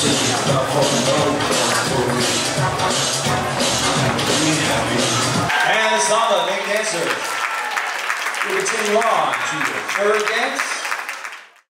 Since you. And it's main dancer. We continue on to the third dance.